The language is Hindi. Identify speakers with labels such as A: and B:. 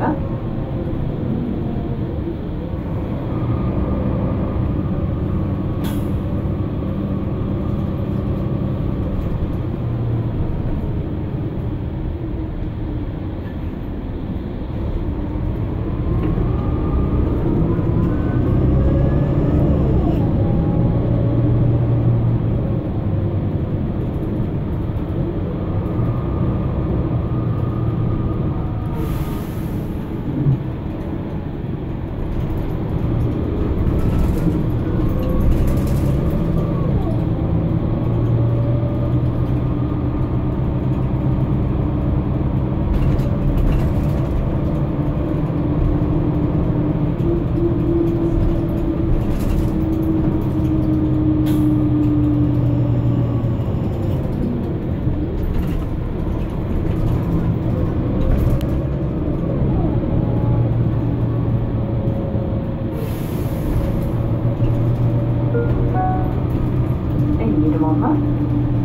A: না वहाँ